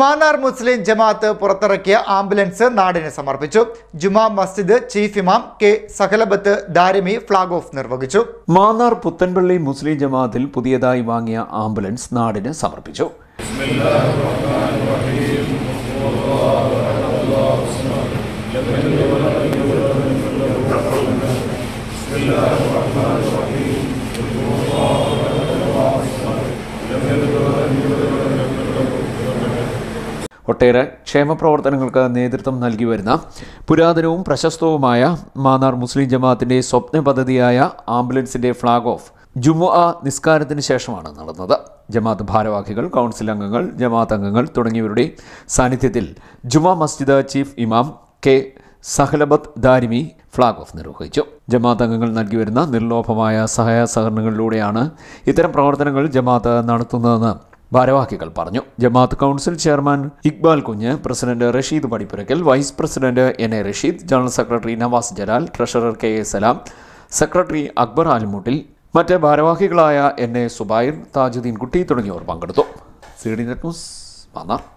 മാന്നാർ മുസ്ലിം ജമാഅത്ത് പുറത്തിറക്കിയ ആംബുലൻസ് നാടിന് സമർപ്പിച്ചു. ജുമാ മസ്ജിദ് ചീഫ് ഇമാം K Sahalabath Darimi flag off നിർവഹിച്ചു. മാന്നാർ പുത്തൻപള്ളി മുസ്ലിം ജമാഅത്തിൽ പുതിയതായി വാങ്ങിയ ആംബുലൻസ് നാടിന് സമർപ്പിച്ചു. ഒട്ടേറെ ക്ഷേമ പ്രവർത്തനങ്ങൾക്ക് നേതൃത്വം നൽകി വരുന്ന പുരാതനവും പ്രശസ്തവുമായ മാന്നാർ മുസ്ലിം ജമാഅത്തിന്റെ സ്വപ്ന പദ്ധതിയായ ആംബുലൻസിന്റെ ഫ്ളാഗ് ഓഫ് ജുമുഅ നിസ്കാരത്തിന് ശേഷമാണ് നടന്നത്. ജമാഅത്ത് ഭാരവാഹികൾ കൗൺസിൽ അംഗങ്ങൾ ജമാഅത്ത് അംഗങ്ങൾ തുടങ്ങിയവരുടെ സാന്നിധ്യത്തിൽ ജുമാ മസ്ജിദ് ചീഫ് ഇമാം K Sahalabath Darimi flag off നിർവഹിച്ചു. ജമാഅത്ത് അംഗങ്ങൾ നൽകി വരുന്ന നിർലോഭമായ സഹായ സഹകരണങ്ങളിലൂടെയാണ് ഇത്തരം പ്രവർത്തനങ്ങൾ ജമാഅത്ത് നടത്തുന്നതെന്ന് ഭാരവാഹികൾ പറഞ്ഞു. ജമാഅത്ത് council chairman Iqbal Kunju president Rasheed Padippurakkal vice president N A Rasheed general secretary Navas Jalal treasurer K A Salam secretary Akbar Alimuttil മറ്റ് ഭാരവാഹികളായ എൻ എ സുബൈർ താജുദ്ദീൻ കുട്ടി തുടങ്ങിയവർ പങ്കെടുത്തു. C D net news Mannar